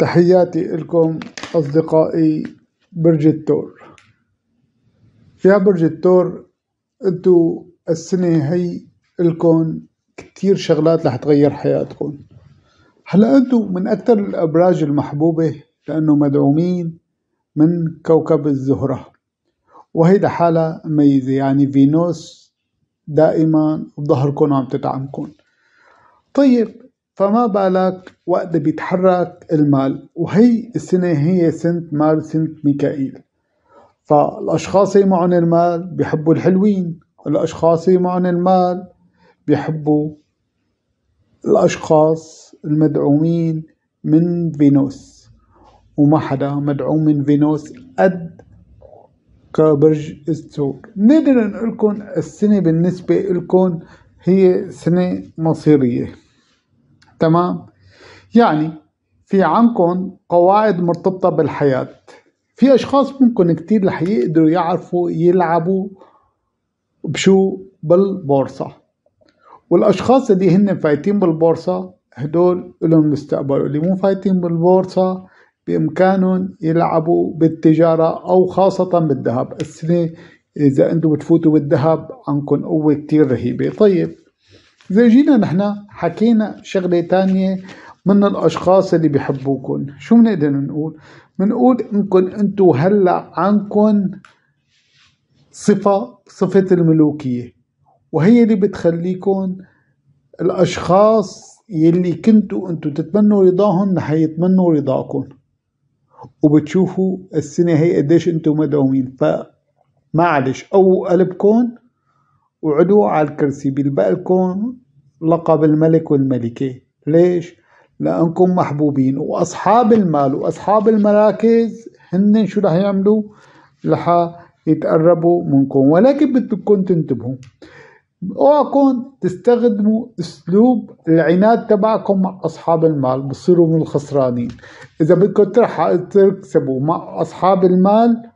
تحياتي لكم أصدقائي برج الثور يا برج الثور أنتو السنة هي لكم كتير شغلات رح تغير حياتكم. هلا أنتو من أكثر الأبراج المحبوبة لأنه مدعومين من كوكب الزهرة. وهيدا حالة مميزة يعني فينوس دائما بظهركم وعم تدعمكم. طيب فما بالك وقت بيتحرك المال؟ وهي السنة هي سنة مال سنة ميكائيل. فالأشخاص اللي معهم المال بيحبوا الحلوين الأشخاص اللي معهم المال بيحبوا الأشخاص المدعومين من فينوس. وما حدا مدعوم من فينوس قد كبرج الثور نقدر نقول لكم السنة بالنسبة لكم هي سنة مصيرية. تمام؟ يعني في عندكم قواعد مرتبطة بالحياة. في أشخاص ممكن كتير رح يقدروا يعرفوا يلعبوا بشو؟ بالبورصة. والأشخاص اللي هن فايتين بالبورصة هدول لهم مستقبل. واللي مو فايتين بالبورصة بإمكانهم يلعبوا بالتجارة أو خاصة بالذهب. السنة إذا أنتم بتفوتوا بالذهب عندكم قوة كتير رهيبة. طيب إذا جينا نحن حكينا شغلة تانية من الأشخاص اللي بيحبوكن. شو بنقدر نقول؟ بنقول إنكم أنتو هلأ عندكم صفة صفة الملوكية وهي اللي بتخليكم الأشخاص يلي كنتوا أنتو تتمنوا رضاهم رح يتمنوا رضاكم وبتشوفوا السنة هي قديش أنتو مدعومين. فمعلش أو قلبكم وعدوا على الكرسي بيلبقلكم لقب الملك والملكة. ليش؟ لأنكم محبوبين. وأصحاب المال وأصحاب المراكز هن شو رح يعملوا؟ رح يتقربوا منكم. ولكن بدكم تنتبهوا. اوعكم تستخدموا أسلوب العناد تبعكم مع أصحاب المال بصيروا من الخسرانين. إذا بدكم تكسبوا مع أصحاب المال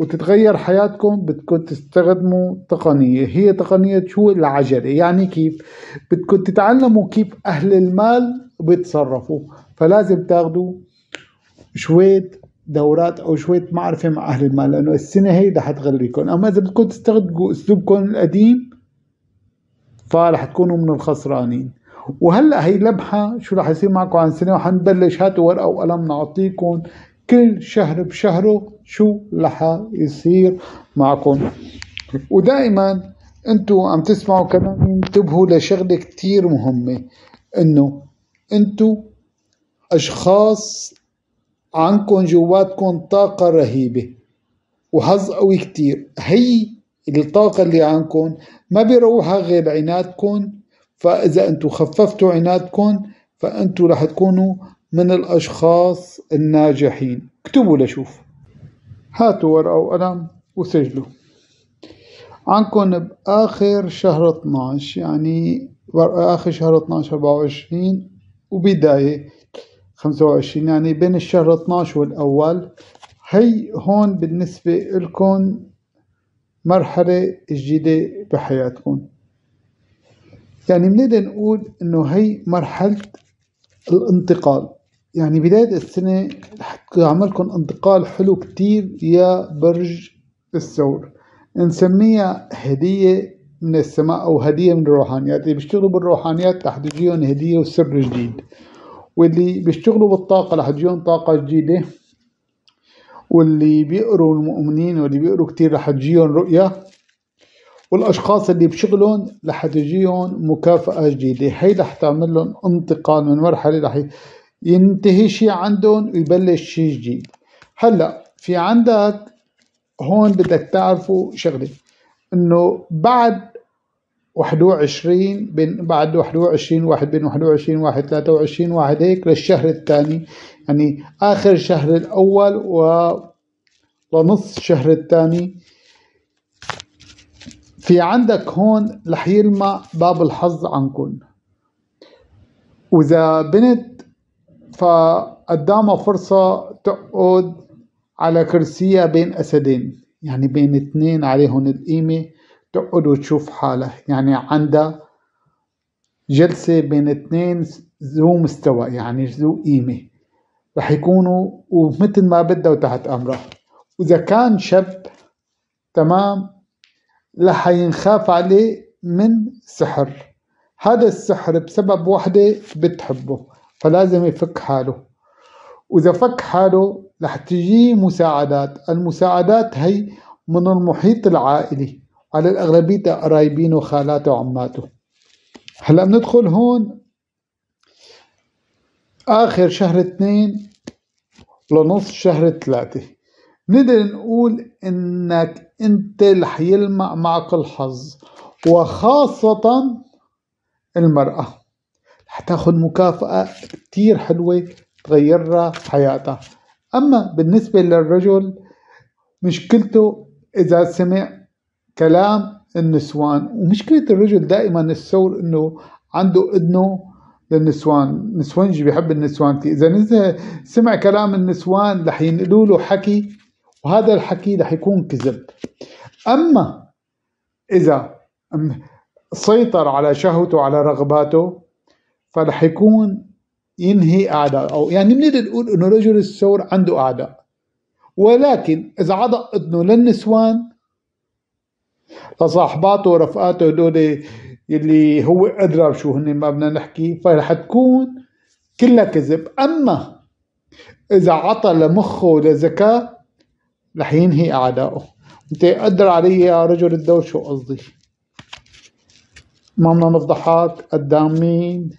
وتتغير حياتكم بدكم تستخدموا تقنية. هي تقنية شو؟ العجلة. يعني كيف؟ بدكم تتعلموا كيف أهل المال بيتصرفوا. فلازم تاخدوا شوية دورات أو شوية معرفة مع أهل المال لأنه السنة هي رح تغليكم. أما إذا بدكم تستخدموا أسلوبكم القديم فرح تكونوا من الخسرانين. وهلأ هي لمحة شو رح يصير معكم عن سنة؟ وحنبلش هاتوا ورقة وقلم نعطيكم. كل شهر بشهره شو رح يصير معكم. ودائما انتو عم تسمعوا كلامي انتبهوا لشغلة كتير مهمة انه انتو أشخاص عندكم جواتكم طاقة رهيبة وحظ قوي كتير. هي الطاقة اللي عندكم ما بيروحها غير عنادكم فإذا أنتم خففتوا عنادكم فأنتم رح تكونوا من الأشخاص الناجحين. اكتبوا لشوف هاتوا ورقة وقلم وسجلوا. عندكم بآخر شهر 12 يعني آخر شهر 12 24 وبداية 25 يعني بين الشهر 12 والأول. هي هون بالنسبة لكم مرحلة جديدة بحياتكم. يعني بنقدر نقول إنه هي مرحلة الانتقال. يعني بداية السنة رح تعملكم انتقال حلو كتير يا برج الثور. نسميها هدية من السماء أو هدية من الروحانيات. اللي بيشتغلوا بالروحانيات رح تجيهم هدية وسر جديد. واللي بيشتغلوا بالطاقة رح تجيهم طاقة جديدة. واللي بيقروا المؤمنين واللي بيقروا كتير رح تجيهم رؤية. والأشخاص اللي بشغلهم رح تجيهم مكافأة جديدة. هي رح تعمل لهم انتقال من مرحلة رح ينتهي شي عندهم ويبلش شي جديد. هلا في عندك هون بدك تعرفوا شغلة إنه بعد 21 بين بعد 21 واحد بين 21 واحد 23 واحد هيك للشهر الثاني. يعني آخر شهر الأول و ونص الشهر الثاني. في عندك هون رح يلمع باب الحظ عنكم وإذا بنت فقدامها فرصة تقعد على كرسيها بين أسدين. يعني بين اثنين عليهم القيمة تقعد وتشوف حالها. يعني عندها جلسة بين اثنين ذو مستوى يعني ذو قيمة. رح يكونوا ومثل ما بدها وتحت أمره وإذا كان شاب تمام رح ينخاف عليه من سحر. هذا السحر بسبب وحدة بتحبه. فلازم يفك حاله. وإذا فك حاله رح تجي مساعدات. المساعدات هي من المحيط العائلي على الأغلبية قرايبينه وخالاته وعماته. هلأ بندخل هون. آخر شهر اثنين لنص شهر ثلاثة. نقدر نقول إنك أنت رح يلمع معك الحظ وخاصة المرأة. رح تاخذ مكافأة كتير حلوة تغيرها حياتها. أما بالنسبة للرجل مشكلته إذا سمع كلام النسوان ومشكلة الرجل دائما الثور إنه عنده إذنه للنسوان. نسوانجي بيحب النسوان كتير. إذا سمع كلام النسوان رح ينقلوا له حكي وهذا الحكي رح يكون كذب. أما إذا سيطر على شهوته على رغباته فرح يكون ينهي أعداء. أو يعني بنقدر نقول إنه رجل الثور عنده أعداء. ولكن إذا عضى إذنه للنسوان لصاحباته ورفقاته هدول يلي هو أدرى بشو هن ما بدنا نحكي فرح تكون كلها كذب. أما إذا عطى لمخه لذكاء رح ينهي أعدائه أنت قدر علي يا رجل الدور شو قصدي؟ ما بدنا نفضحك قدام مين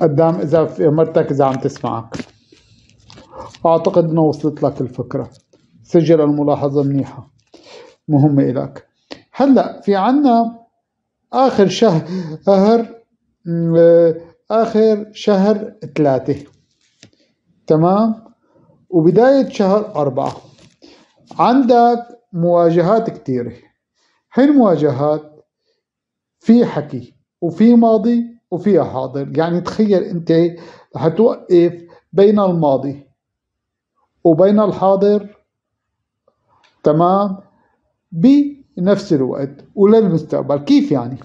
قدام إذا في مرتك إذا عم تسمعك. أعتقد أنه وصلت لك الفكرة. سجل الملاحظة منيحة. مهمة إلك. هلأ في عنا آخر شهر آخر شهر ثلاثة. تمام؟ وبداية شهر أربعة. عندك مواجهات كتيرة. هاي المواجهات في حكي وفي ماضي وفيها حاضر. يعني تخيل أنت رح توقف بين الماضي وبين الحاضر تمام؟ بنفس الوقت وللمستقبل. كيف يعني؟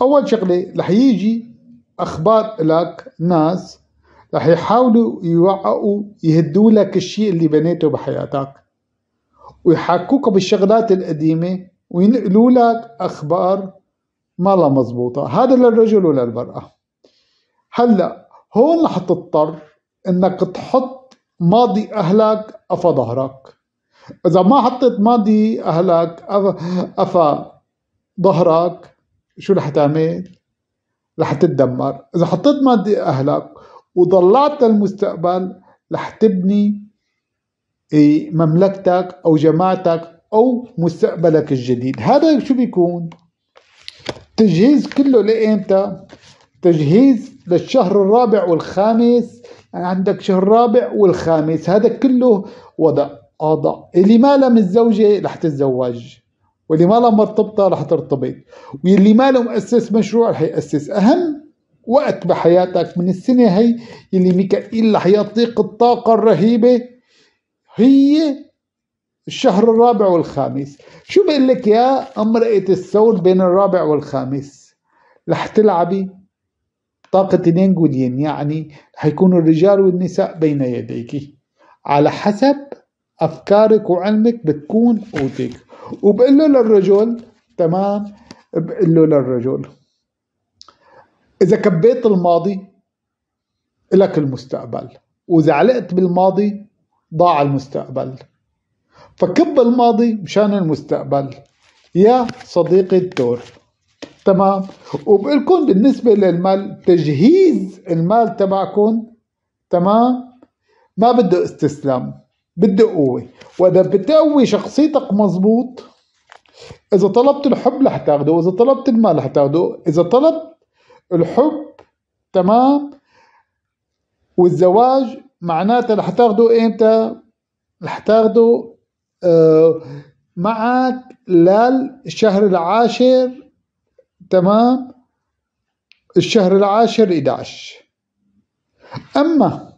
أول شغلة رح يجي أخبار لك ناس رح يحاولوا يوقعوا يهدوا لك الشيء اللي بنيته بحياتك ويحاكوك بالشغلات القديمة وينقلوا لك أخبار ما لا مزبوطة هذا للرجل وللمرأة. هلأ هون رح تضطر إنك تحط ماضي أهلك أفا ظهرك. إذا ما حطيت ماضي أهلك أفا ظهرك شو رح تعمل؟ رح تتدمر. إذا حطيت ماضي أهلك وطلعت للمستقبل رح تبني إيه، مملكتك أو جماعتك أو مستقبلك الجديد. هذا شو بيكون؟ تجهيز كله لإمتى تجهيز للشهر الرابع والخامس. يعني عندك شهر الرابع والخامس هذا كله وضع وضع اللي ما لها متزوجة رح تتزوج واللي ما لها مرتبطة رح ترتبط. واللي ما له مؤسس مشروع رح يأسس. أهم وقت بحياتك من السنة هي اللي ميكائيل رح يعطيك الطاقة الرهيبة. هي الشهر الرابع والخامس. شو بقول لك يا امرأة الثور بين الرابع والخامس؟ رح تلعبي طاقة قولين يعني حيكونوا الرجال والنساء بين يديك. على حسب أفكارك وعلمك بتكون قوتك وبقول له للرجل تمام؟ بقول له للرجل إذا كبيت الماضي لك المستقبل وإذا علقت بالماضي ضاع المستقبل. فكب الماضي مشان المستقبل. يا صديقي الدور. تمام؟ وبقلكم بالنسبة للمال تجهيز المال تبعكم تمام؟ ما بده استسلام بده قوة. وإذا بتقوي شخصيتك مزبوط إذا طلبت الحب رح تاخده وإذا طلبت المال رح تاخده. إذا طلبت الحب تمام؟ والزواج معناته رح تاخده إمتى؟ رح تاخده معك للشهر العاشر تمام؟ الشهر العاشر 11 أما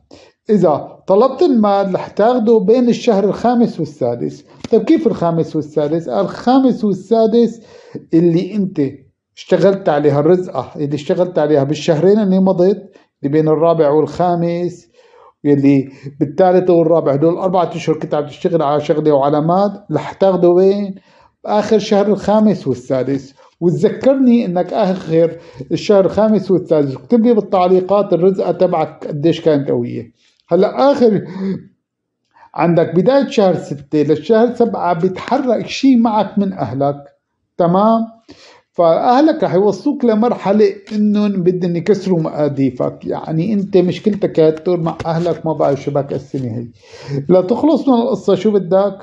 إذا طلبت المال رح تاخده بين الشهر الخامس والسادس. طيب كيف الخامس والسادس؟ الخامس والسادس اللي أنت اشتغلت عليها الرزقة اللي اشتغلت عليها بالشهرين اللي مضت اللي بين الرابع والخامس يلي بالثالث والرابع هدول أربعة أشهر كنت عم تشتغل على شغلة وعلامات رح تاخده وين؟ بآخر شهر الخامس والسادس. وتذكرني إنك آخر الشهر الخامس والسادس. اكتب لي بالتعليقات الرزقة تبعك قديش كانت قوية. هلأ آخر عندك بداية شهر ستة للشهر سبعة بيتحرك شيء معك من أهلك. تمام؟ فأهلك رح يوصلوك لمرحلة إنهم بدهم يكسروا مقاديفك. يعني أنت مشكلتك يا دكتور مع أهلك ما بعرف شو بك السنة هي. لتخلص من القصة شو بدك؟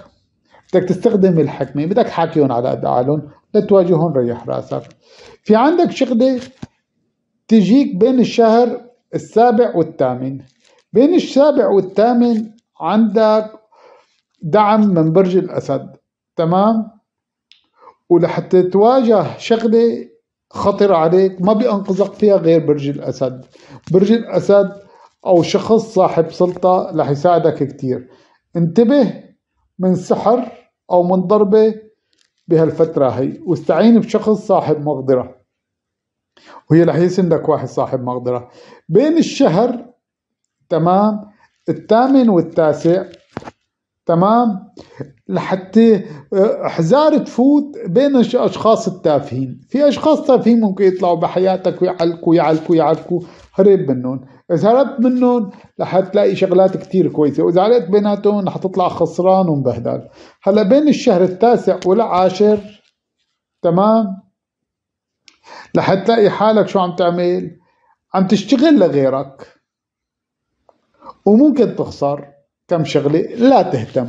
بدك تستخدم الحكمة. بدك حاكيهم على قد عقلهم لتواجههم ريح راسك. في عندك شغلة تجيك بين الشهر السابع والثامن. بين السابع والثامن عندك دعم من برج الأسد تمام؟ ولحتى تواجه شغلة خطرة عليك ما بينقذك فيها غير برج الأسد. برج الأسد أو شخص صاحب سلطة رح يساعدك كتير. انتبه من سحر أو من ضربة بهالفترة هي واستعين بشخص صاحب مقدرة. وهي رح يسندك واحد صاحب مقدرة. بين الشهر تمام الثامن والتاسع تمام لحتى آه، حزار تفوت بين الاشخاص التافهين. في أشخاص تافهين ممكن يطلعوا بحياتك ويعلكوا يعلكوا يعلكوا هرب منهم. إذا هربت منهم رح تلاقي شغلات كتير كويسة. وإذا علقت بيناتهم رح تطلع خسران ومبهدل. هلأ بين الشهر التاسع والعاشر تمام؟ رح تلاقي حالك شو عم تعمل؟ عم تشتغل لغيرك. وممكن تخسر كم شغلة لا تهتم.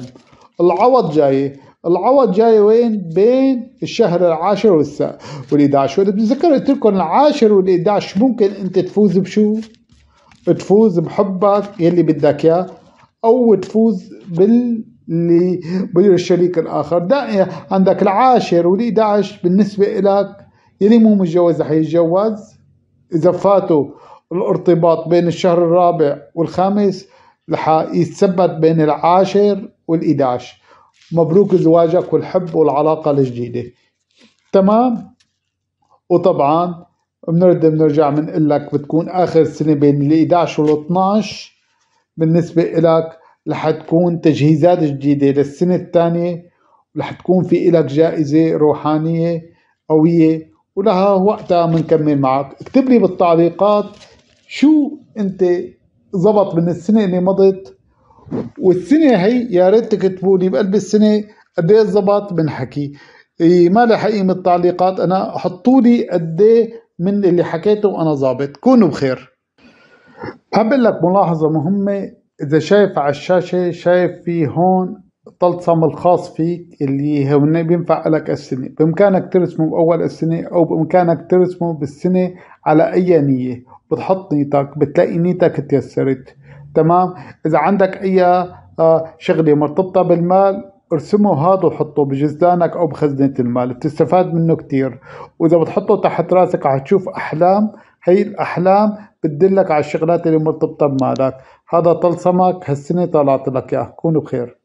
العوض جاي. العوض جاي وين؟ بين الشهر العاشر والسا وال11 وإذا بتذكر قلت لكم العاشر وال11 ممكن أنت تفوز بشو؟ تفوز بحبك يلي بدك إياه أو تفوز بال اللي بالشريك الآخر. دائما عندك العاشر وال11 بالنسبة لك يلي مو متجوز رح يتجوز. إذا فاتوا الارتباط بين الشهر الرابع والخامس رح يتثبت بين العاشر وال11 مبروك زواجك والحب والعلاقة الجديدة. تمام؟ وطبعا بنرد بنرجع بنقول لك بتكون آخر سنة بين ال11 وال12 بالنسبة إلك رح تكون تجهيزات جديدة للسنة الثانية ورح تكون في إلك جائزة روحانية قوية ولها وقتها بنكمل معك. اكتب لي بالتعليقات شو أنت زبط من السنة اللي مضت والسنة هي يا ريت تكتبوا لي بقلب السنة قد إيه زبط بنحكي. إيه ما لها قيمة التعليقات. أنا حطوا لي قد إيه من اللي حكيته وأنا ظابط كونوا بخير. قبل لك ملاحظة مهمة. إذا شايف على الشاشة شايف في هون الطلسم الخاص فيك اللي هو بينفع لك السنة. بإمكانك ترسمه بأول السنة أو بإمكانك ترسمه بالسنة على أي نية. بتحط نيتك بتلاقي نيتك تيسرت. تمام؟ إذا عندك أي آه، شغلة مرتبطة بالمال ارسمه هذا وحطه بجزدانك أو بخزنة المال. بتستفاد منه كتير. وإذا بتحطه تحت راسك حتشوف أحلام. هي الأحلام بتدلك على الشغلات اللي مرتبطة بمالك. هذا طلسمك هالسنة طلعت لك اياه كونوا بخير.